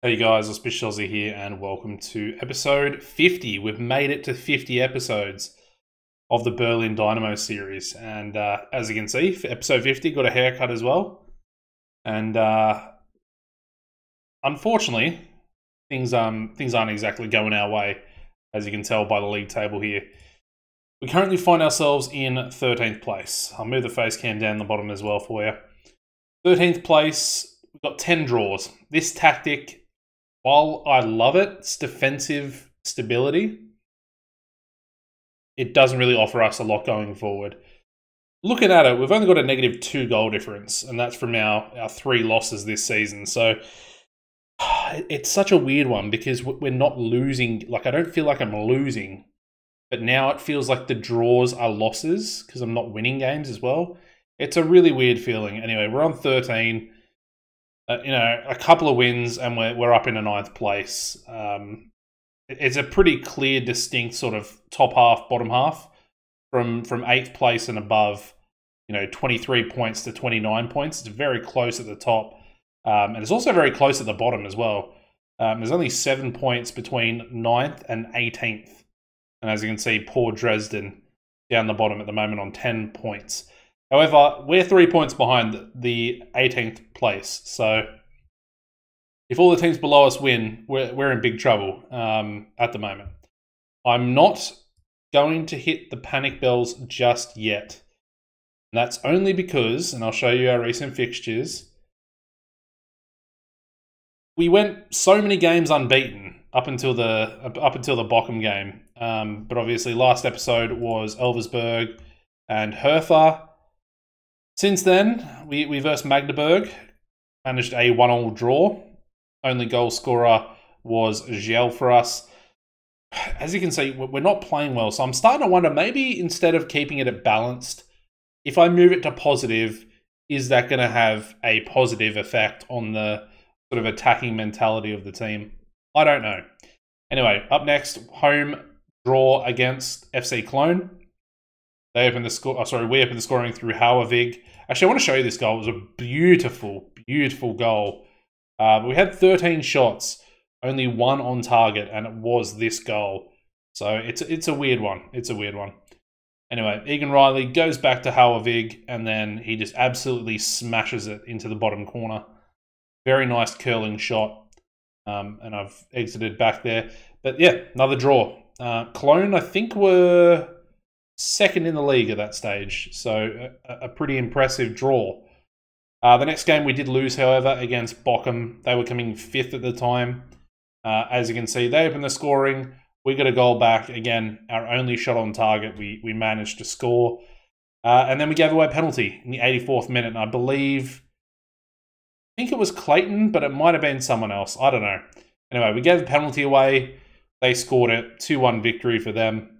Hey guys, Aussie here, and welcome to episode 50. We've made it to 50 episodes of the Berlin Dynamo series, and uh, as you can see, episode 50 got a haircut as well. And uh, unfortunately, things um things aren't exactly going our way, as you can tell by the league table here. We currently find ourselves in 13th place. I'll move the face cam down the bottom as well for you. 13th place, we've got 10 draws. This tactic while I love it, it's defensive stability, it doesn't really offer us a lot going forward. Looking at it, we've only got a negative two goal difference, and that's from our, our three losses this season. So it's such a weird one because we're not losing. Like, I don't feel like I'm losing, but now it feels like the draws are losses because I'm not winning games as well. It's a really weird feeling. Anyway, we're on 13 uh, you know, a couple of wins and we're, we're up in a ninth place. Um, it's a pretty clear, distinct sort of top half, bottom half from from eighth place and above. You know, 23 points to 29 points. It's very close at the top. Um, and it's also very close at the bottom as well. Um, there's only seven points between ninth and 18th. And as you can see, poor Dresden down the bottom at the moment on 10 points. However, we're three points behind the 18th place. So if all the teams below us win, we're, we're in big trouble um, at the moment. I'm not going to hit the panic bells just yet. And that's only because, and I'll show you our recent fixtures, we went so many games unbeaten up until the up until the Bochum game. Um, but obviously, last episode was Elversberg and Hertha. Since then, we, we versed Magdeburg, managed a one-all draw. Only goal scorer was Gel for us. As you can see, we're not playing well, so I'm starting to wonder maybe instead of keeping it at balanced, if I move it to positive, is that going to have a positive effect on the sort of attacking mentality of the team? I don't know. Anyway, up next, home draw against FC Cologne. They opened the score. Oh, sorry, we opened the scoring through Hauerwig. Actually, I want to show you this goal. It was a beautiful, beautiful goal. Uh, we had 13 shots, only one on target, and it was this goal. So it's it's a weird one. It's a weird one. Anyway, Egan Riley goes back to Hauerwig, and then he just absolutely smashes it into the bottom corner. Very nice curling shot. Um, and I've exited back there. But yeah, another draw. Uh, Cologne, I think, were second in the league at that stage. So a, a pretty impressive draw. Uh, the next game we did lose, however, against Bochum. They were coming fifth at the time. Uh, as you can see, they opened the scoring. We got a goal back. Again, our only shot on target. We, we managed to score. Uh, and then we gave away a penalty in the 84th minute. And I believe, I think it was Clayton, but it might have been someone else. I don't know. Anyway, we gave the penalty away. They scored it. 2 1 victory for them.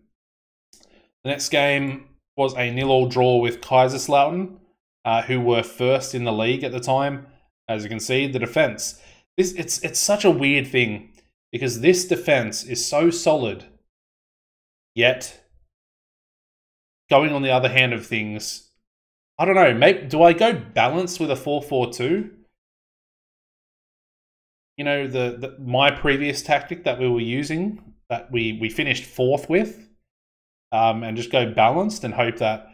The next game was a nil-all draw with Kaiserslautern, uh, who were first in the league at the time. As you can see, the defense. This it's it's such a weird thing because this defense is so solid, yet going on the other hand of things, I don't know. Maybe, do I go balance with a four-four-two? You know the, the my previous tactic that we were using that we we finished fourth with um, and just go balanced and hope that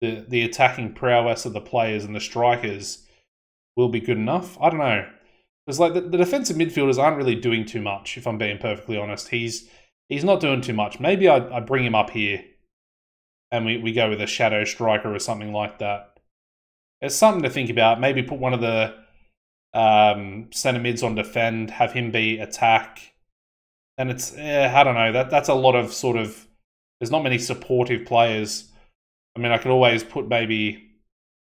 the the attacking prowess of the players and the strikers will be good enough. I don't know. It's like the, the defensive midfielders aren't really doing too much. If I'm being perfectly honest, he's he's not doing too much. Maybe I, I bring him up here, and we, we go with a shadow striker or something like that. It's something to think about. Maybe put one of the um, centre mids on defend, have him be attack, and it's eh, I don't know. That that's a lot of sort of there's not many supportive players. I mean, I could always put maybe...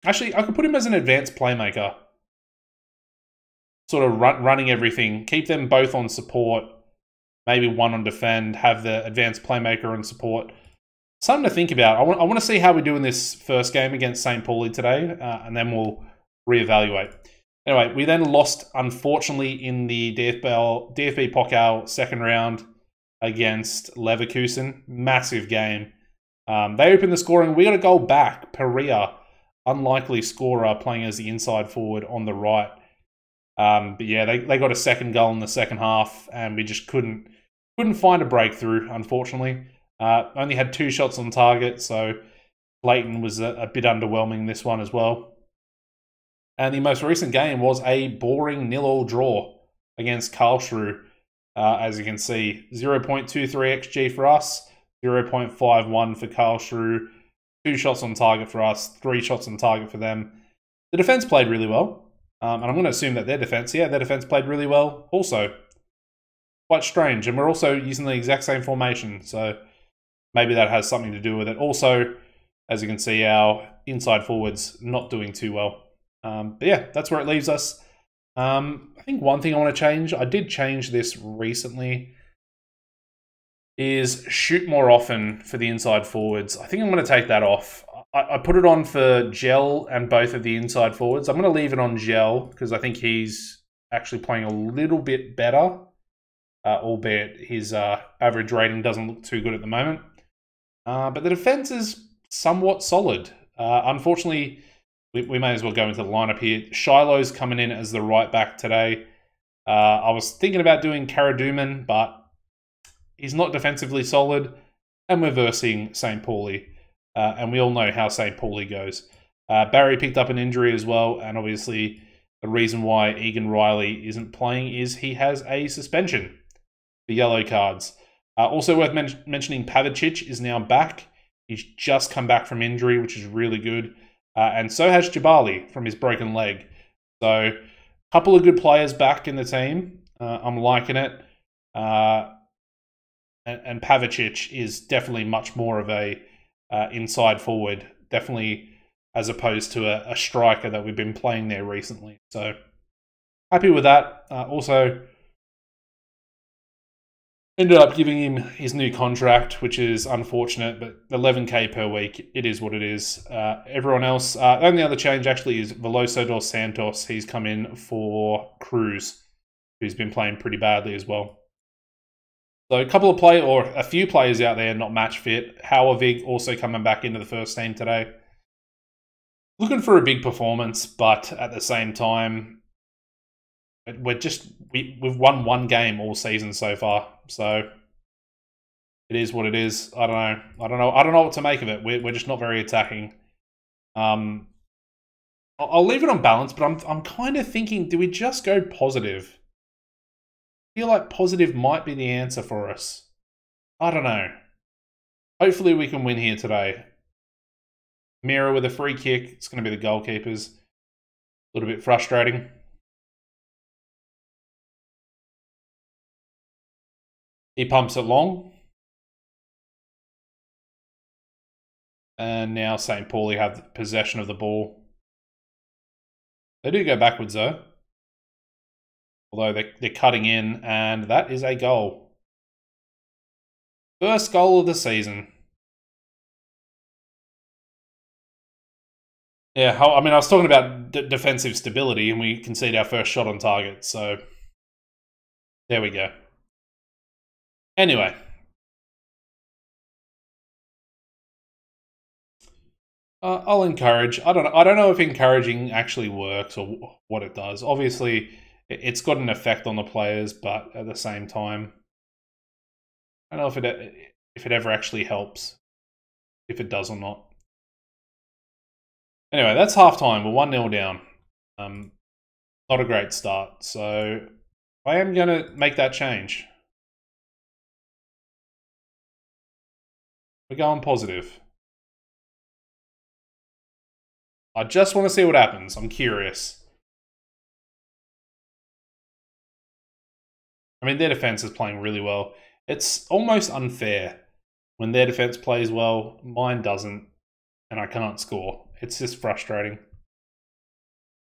Actually, I could put him as an advanced playmaker. Sort of run, running everything. Keep them both on support. Maybe one on defend. Have the advanced playmaker on support. Something to think about. I want, I want to see how we do in this first game against St. Pauli today. Uh, and then we'll reevaluate. Anyway, we then lost, unfortunately, in the DFB, DFB Pokal second round against Leverkusen. Massive game. Um, they opened the scoring. We got a goal back. Perea, unlikely scorer, playing as the inside forward on the right. Um, but yeah, they, they got a second goal in the second half, and we just couldn't couldn't find a breakthrough. Unfortunately, uh, only had two shots on target, so Clayton was a, a bit underwhelming this one as well. And the most recent game was a boring nil-all draw against Karlsruhe. Uh, as you can see, 0.23 xG for us, 0.51 for Karlsruhe, two shots on target for us, three shots on target for them. The defense played really well, um, and I'm going to assume that their defense, yeah, their defense played really well also. Quite strange, and we're also using the exact same formation, so maybe that has something to do with it. Also, as you can see, our inside forwards not doing too well. Um, but yeah, that's where it leaves us. Um, I think one thing I want to change, I did change this recently, is shoot more often for the inside forwards. I think I'm going to take that off. I, I put it on for Gel and both of the inside forwards. I'm going to leave it on Gel because I think he's actually playing a little bit better, uh, albeit his uh, average rating doesn't look too good at the moment. Uh, but the defense is somewhat solid. Uh, unfortunately, we, we, may as well go into the lineup here. Shiloh's coming in as the right back today. Uh, I was thinking about doing Karaduman, but he's not defensively solid, and we're versing St. Pauli. Uh, and we all know how St. Pauli goes. Uh, Barry picked up an injury as well, and obviously the reason why Egan Riley isn't playing is he has a suspension for yellow cards. Uh, also worth men- mentioning, Pavicic is now back. He's just come back from injury, which is really good. Uh, and so has Jabali from his broken leg. So, a couple of good players back in the team. Uh, I'm liking it. Uh, and, and Pavicic is definitely much more of a uh, inside forward, definitely as opposed to a, a, striker that we've been playing there recently. So, happy with that. Uh, also, ended up giving him his new contract, which is unfortunate, but 11k per week, it is what it is. Uh, everyone else, uh, only other change actually is Veloso dos Santos. He's come in for Cruz, who's been playing pretty badly as well. So a couple of play or a few players out there not match fit. Hauervig also coming back into the first team today. Looking for a big performance, but at the same time, we're just we we've won one game all season so far, so it is what it is. I don't know. I don't know. I don't know what to make of it. We're we're just not very attacking. Um, I'll leave it on balance, but I'm I'm kind of thinking, do we just go positive? I feel like positive might be the answer for us. I don't know. Hopefully we can win here today. Mira with a free kick. It's going to be the goalkeepers. A little bit frustrating. He pumps it long. And now St. Pauli have possession of the ball. They do go backwards though. Although they're, they're cutting in, and that is a goal. First goal of the season. Yeah, I mean, I was talking about defensive stability, and we concede our first shot on target, so there we go. Anyway. Uh, I'll encourage. I don't. Know, I don't know if encouraging actually works or what it does. Obviously, it's got an effect on the players, but at the same time, I don't know if it if it ever actually helps, if it does or not. Anyway, that's half time. We're one 0 down. Um, not a great start. So I am going to make that change. We're going positive. I just want to see what happens. I'm curious. I mean, their defense is playing really well. It's almost unfair when their defense plays well, mine doesn't, and I can't score. It's just frustrating.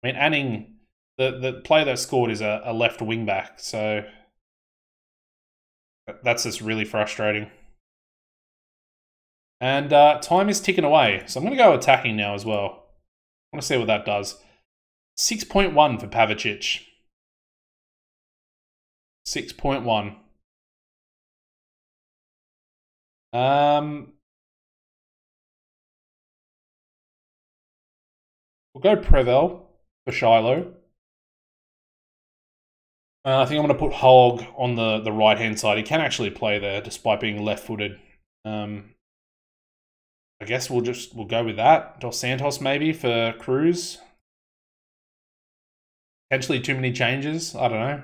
I mean, Anning, the, the player that scored is a, a left wing back, so that's just really frustrating. And uh, time is ticking away. So I'm going to go attacking now as well. I want to see what that does. 6.1 for Pavicic. 6.1. Um, we'll go Prevel for Shiloh. Uh, I think I'm going to put Hogg on the, the right hand side. He can actually play there despite being left footed. Um, I guess we'll just we'll go with that. Dos Santos maybe for Cruz. Potentially too many changes. I don't know.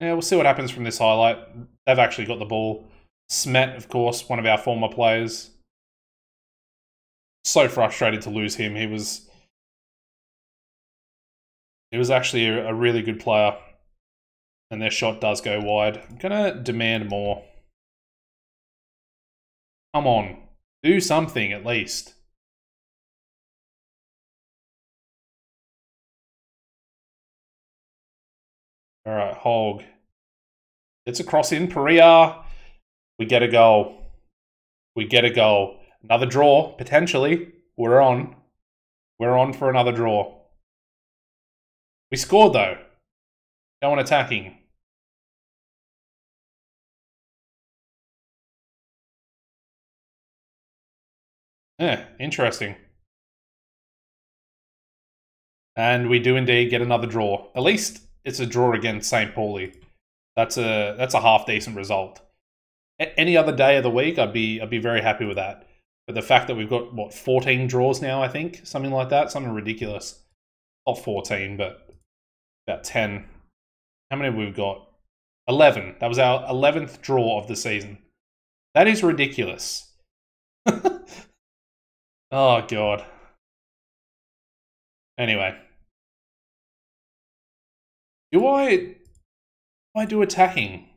Yeah, we'll see what happens from this highlight. They've actually got the ball. Smet, of course, one of our former players. So frustrated to lose him. He was he was actually a, a really good player. And their shot does go wide. I'm gonna demand more. Come on. Do something at least. All right, Hogg. It's a cross in. Perea. We get a goal. We get a goal. Another draw, potentially. We're on. We're on for another draw. We scored, though. No one attacking. Yeah, interesting. And we do indeed get another draw. At least it's a draw against St. Pauli. That's a that's a half decent result. A any other day of the week, I'd be I'd be very happy with that. But the fact that we've got what 14 draws now, I think something like that, something ridiculous. Not 14, but about 10. How many we've we got? 11. That was our 11th draw of the season. That is ridiculous. oh god. Anyway, do I... Do I do attacking?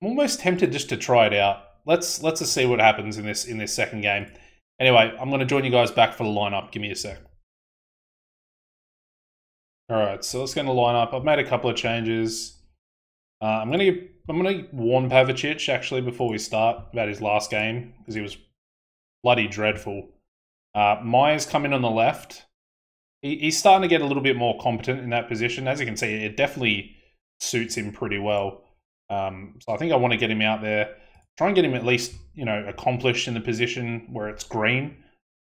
I'm almost tempted just to try it out. Let's let's just see what happens in this in this second game. Anyway, I'm going to join you guys back for the lineup. Give me a sec. All right, so let's get in the lineup. I've made a couple of changes. Uh, I'm to I'm to warn Pavicic actually before we start about his last game because he was bloody dreadful. Uh, Myers in on the left he, he's starting to get a little bit more competent in that position. As you can see, it definitely suits him pretty well. Um, so I think I want to get him out there, try and get him at least you know accomplished in the position where it's green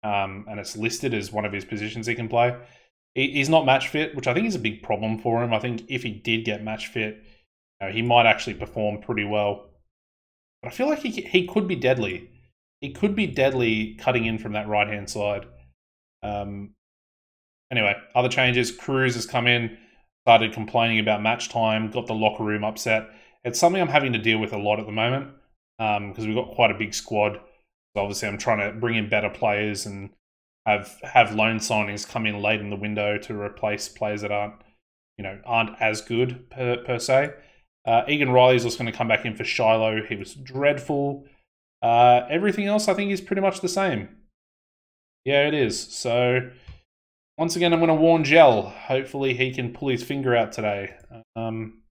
um, and it's listed as one of his positions he can play. He, he's not match fit, which I think is a big problem for him. I think if he did get match fit, you know, he might actually perform pretty well. But I feel like he he could be deadly. He could be deadly cutting in from that right hand side. Um, Anyway, other changes. Cruz has come in, started complaining about match time, got the locker room upset. It's something I'm having to deal with a lot at the moment because um, we've got quite a big squad. Obviously, I'm trying to bring in better players and have have loan signings come in late in the window to replace players that aren't, you know, aren't as good per, per se. Uh, Egan Riley's also going to come back in for Shiloh. He was dreadful. Uh, everything else, I think, is pretty much the same. Yeah, it is. So once again, I'm going to warn Gel. Hopefully he can pull his finger out today. Um,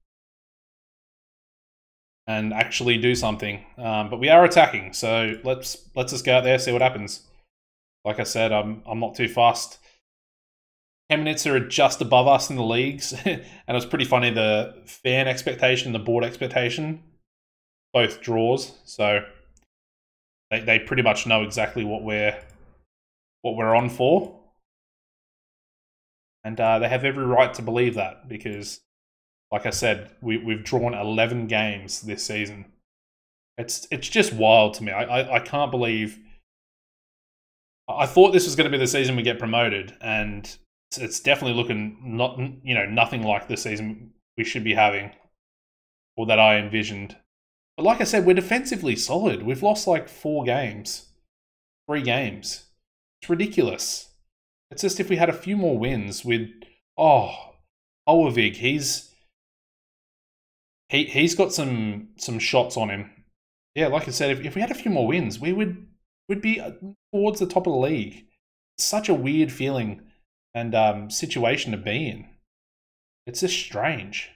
and actually do something. Um, but we are attacking, so let's let's just go out there see what happens. Like I said, I'm I'm not too fast. Minutes are just above us in the leagues, and it was pretty funny. The fan expectation, the board expectation, both draws. So they they pretty much know exactly what we're what we're on for. And uh, they have every right to believe that because, like I said, we, we've drawn 11 games this season. It's it's just wild to me. I, I, I can't believe. I thought this was going to be the season we get promoted, and it's, it's definitely looking not you know nothing like the season we should be having, or that I envisioned. But like I said, we're defensively solid. We've lost like four games, three games. It's ridiculous. It's just if we had a few more wins with oh Olvig, he's he he's got some some shots on him. Yeah, like I said, if, if we had a few more wins, we would would be uh, towards the top of the league. Such a weird feeling and um, situation to be in. It's just strange.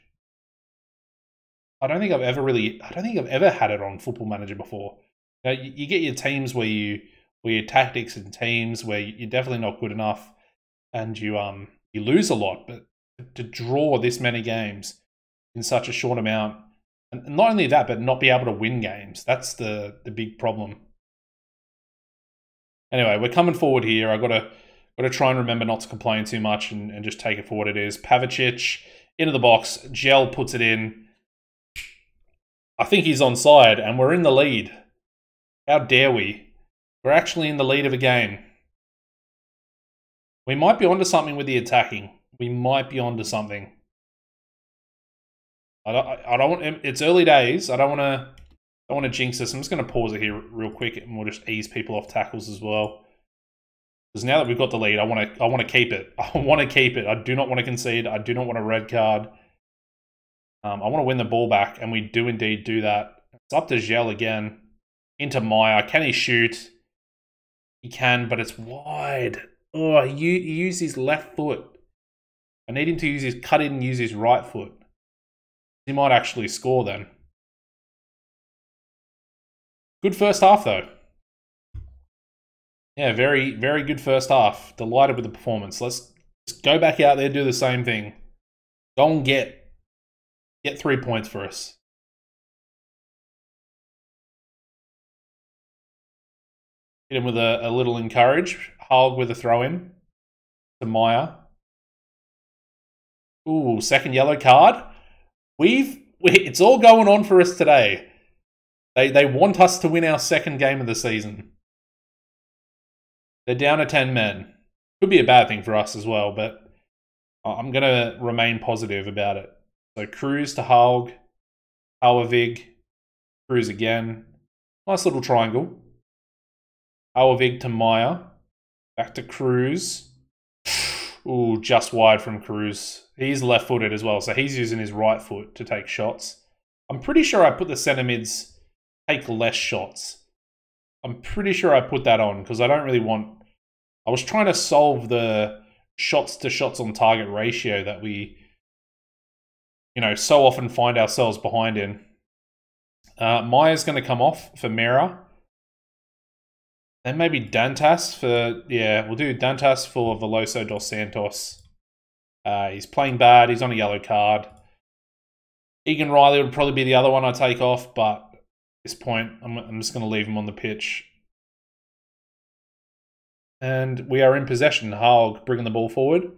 I don't think I've ever really, I don't think I've ever had it on Football Manager before. You, know, you, you get your teams where you where your tactics and teams where you're definitely not good enough and you um you lose a lot. But to draw this many games in such a short amount, and not only that, but not be able to win games, that's the the big problem. Anyway, we're coming forward here. I got to got to try and remember not to complain too much and, and just take it for what it is. Pavicic into the box. Gel puts it in. I think he's on side, and we're in the lead. How dare we? We're actually in the lead of a game. We might be onto something with the attacking. We might be onto something. I don't, I don't want. Um, it's early days. I don't want to. I want to jinx this. I'm just going to pause it here real quick, and we'll just ease people off tackles as well. Because now that we've got the lead, I want to. I want to keep it. I want to keep it. I do not want to concede. I do not want a red card. Um, I want to win the ball back, and we do indeed do that. It's up to Gel again. Into Maya. Can he shoot? He can, but it's wide. Oh, he, he used his left foot. I need him to use his cut in and use his right foot. He might actually score then. Good first half though. Yeah, very, very good first half. Delighted with the performance. Let's go back out there, do the same thing. Go and get get three points for us. Hit him with a, a little encourage. Hulk with a throw in to Maya. Ooh, second yellow card. We've we, it's all going on for us today. They they want us to win our second game of the season. They're down to ten men. Could be a bad thing for us as well, but I'm gonna remain positive about it. So Cruz to Haug, Auervig, Cruz again. Nice little triangle. Auervig to Maya. Back to Cruz. Ooh, just wide from Cruz. He's left footed as well, so he's using his right foot to take shots. I'm pretty sure I put the centre mids take less shots. I'm pretty sure I put that on because I don't really want. I was trying to solve the shots to shots on target ratio that we, you know, so often find ourselves behind in. Uh, Maya's going to come off for Mera. Then maybe Dantas for, yeah, we'll do Dantas for Veloso dos Santos. Uh, he's playing bad. He's on a yellow card. Egan Riley would probably be the other one I take off, but at this point, I'm, I'm just going to leave him on the pitch. And we are in possession. Haug bringing the ball forward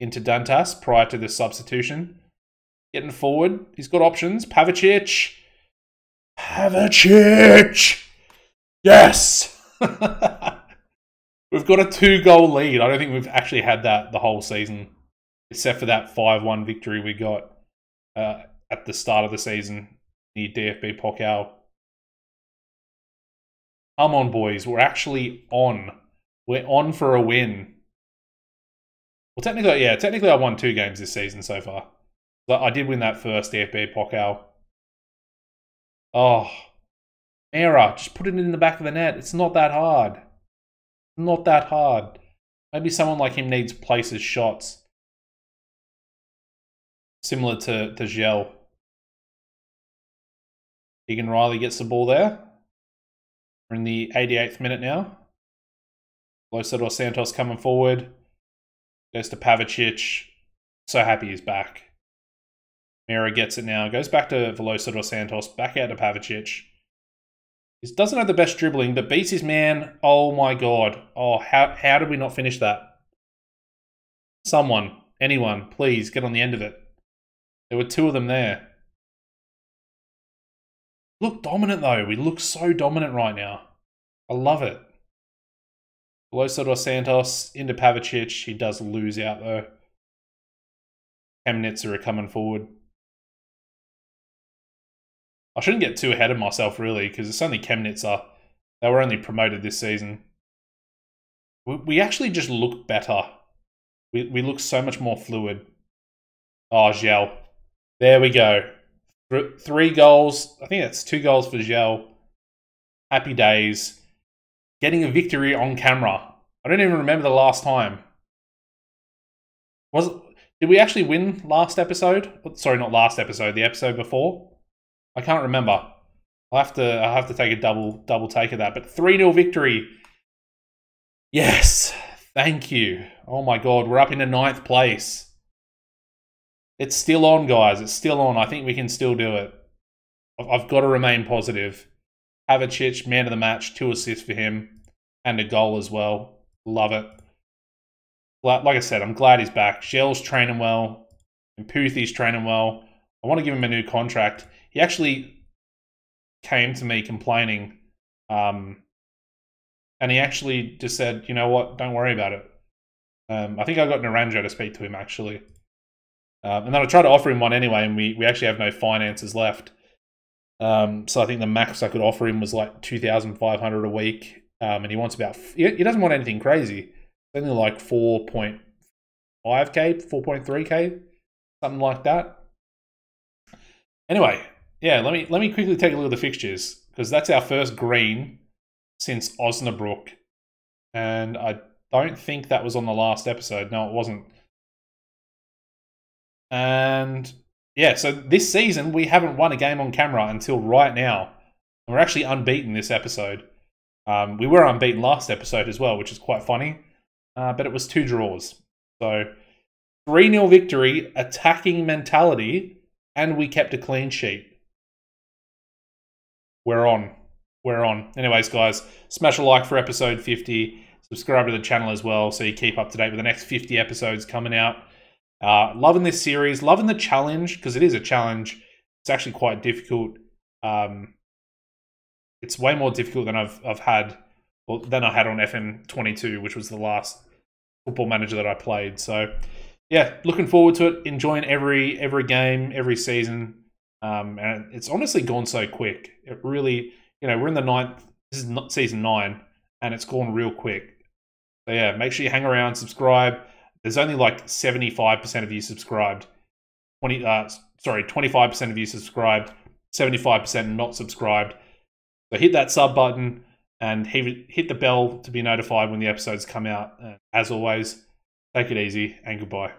into Dantas prior to the substitution. Getting forward. He's got options. Pavicic. Pavicic! Yes! we've got a two goal lead. I don't think we've actually had that the whole season, except for that 5 1 victory we got uh, at the start of the season near DFB Pokal. Come on, boys. We're actually on. We're on for a win. Well, technically, yeah, technically I won two games this season so far. I did win that first DFB Pokal. Oh, Error. Just put it in the back of the net. It's not that hard. Not that hard. Maybe someone like him needs places shots. Similar to, to Gel. Egan Riley gets the ball there. We're in the 88th minute now. Losador Santos coming forward. Goes to Pavicic. So happy he's back. Mera gets it now. Goes back to Veloso dos Santos. Back out to Pavicic. He doesn't have the best dribbling, but beats his man. Oh my god. Oh, how, how did we not finish that? Someone, anyone, please get on the end of it. There were two of them there. Look dominant though. We look so dominant right now. I love it. Veloso dos Santos into Pavicic. He does lose out though. Chemnitzer are coming forward. I shouldn't get too ahead of myself, really, because it's only Chemnitzer. They were only promoted this season. We, we actually just look better. We, we look so much more fluid. Ah, oh, Gel. There we go. Th three goals. I think that's two goals for Gel. Happy days. Getting a victory on camera. I don't even remember the last time. Was it, did we actually win last episode? Sorry, not last episode. The episode before. I can't remember. I have to I have to take a double double take of that. But 3-0 victory. Yes. Thank you. Oh my god, we're up into ninth place. It's still on, guys. It's still on. I think we can still do it. I've got to remain positive. Pavicic, man of the match, two assists for him, and a goal as well. Love it. like I said, I'm glad he's back. Shell's training well, and Poothy's training well. I want to give him a new contract. He actually came to me complaining, um, and he actually just said, "You know what? Don't worry about it." Um, I think I got Naranjo to speak to him actually, um, and then I tried to offer him one anyway, and we we actually have no finances left. Um, so I think the max I could offer him was like two thousand five hundred a week, um, and he wants about he, he doesn't want anything crazy. Only like four point five k, four point three k, something like that. Anyway, yeah, let me let me quickly take a look at the fixtures because that's our first green since Osnabrück, and I don't think that was on the last episode. No, it wasn't. And yeah, so this season we haven't won a game on camera until right now. We're actually unbeaten this episode. Um, we were unbeaten last episode as well, which is quite funny. Uh, but it was two draws. So 3 0 victory, attacking mentality, and we kept a clean sheet. We're on. We're on. Anyways, guys, smash a like for episode 50. Subscribe to the channel as well so you keep up to date with the next 50 episodes coming out. Uh, loving this series, loving the challenge because it is a challenge. It's actually quite difficult. Um, it's way more difficult than I've I've had, well, than I had on FM22, which was the last football manager that I played. So, yeah, looking forward to it. Enjoying every every game, every season. Um, and it's honestly gone so quick. It really, you know, we're in the ninth. This is not season nine, and it's gone real quick. So yeah, make sure you hang around, subscribe there's only like 75% of you subscribed. 20 uh sorry, 25% of you subscribed, 75% not subscribed. So hit that sub button and hit the bell to be notified when the episodes come out. as always, take it easy and goodbye.